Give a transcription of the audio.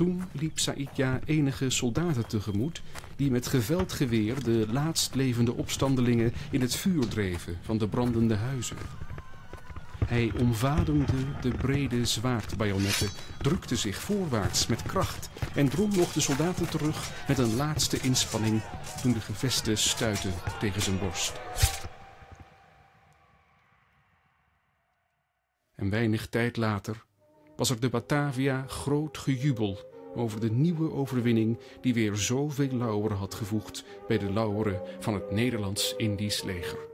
Toen liep Saidja enige soldaten tegemoet die met geveld geweer de laatst levende opstandelingen in het vuur dreven van de brandende huizen. Hij omvademde de brede zwaardbajonetten, drukte zich voorwaarts met kracht en drong nog de soldaten terug met een laatste inspanning toen de gevesten stuitten tegen zijn borst. En weinig tijd later was er de Batavia groot gejubel over de nieuwe overwinning die weer zoveel lauweren had gevoegd bij de lauweren van het Nederlands-Indisch leger.